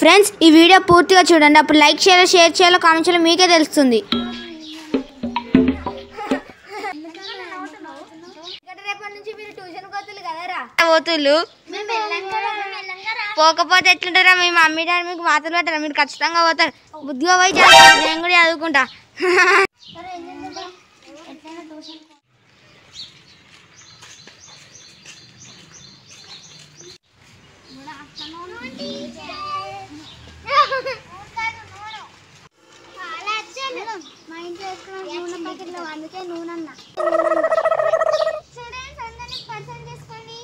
Friends ఈ video పూర్తిగా చూడండి. అప్పుడు లైక్ చేయాలో షేర్ చేయాలో కామెంట్ చేయాలో మీకే తెలుస్తుంది. రేపటి నుంచి మీరు ట్యూషన్ కోతులు కదరా పోతులు పోకపోతే ఎట్లుంటారా మీ మమ్మీ డాడీ మీకు మాటలు పెట్టారా మీరు ఖచ్చితంగా పోతారు. బుద్ధిగా పోయి నేను కూడా చదువుకుంటా. మా ఇంట్లో వేసుకున్న నూనె అందుకే నూనె అన్న స్టూడెంట్స్ అందరినీ పర్సన్ చేసుకోండి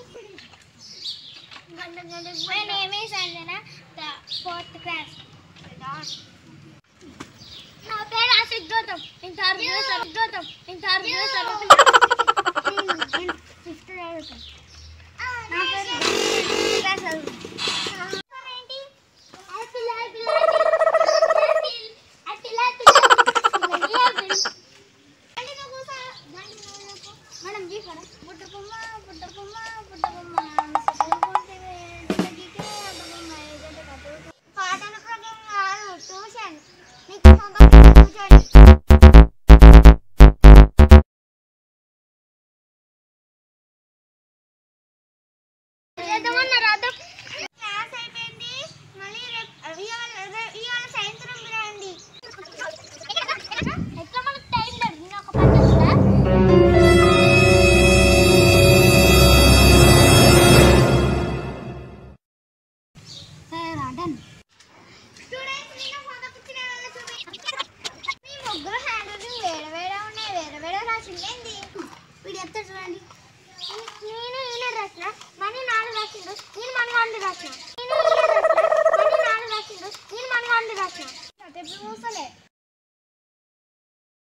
my name is the fourth class నా పేరు ఆసిక్ గౌతమ్ నేను థర్డ్ క్లాస్ చదువుతాం నేను థర్డ్ క్లాస్ చదువుతాం ఫిఫ్త్ నా పేరు class మనం జీపడ బుట్ట బొమ్మ బుట్ట బొమ్మ బుట్ట బొమ్మ పాటల ప్రోగ్రామ్ కాదు ట్యూషన్ నీకు హోంవర్క్ కూర్చోండి వేరే వేరే వీడు చెప్తాడు చూడండి. నేను ఈయన రాసిన మనీ నాలుగు రాసిండు నేను మనగాళ్ళు రాసిన. నేను ఈయన రాసిన మనీ నాలుగు రాసిండు నేను మనగాళ్ళు రాసిన.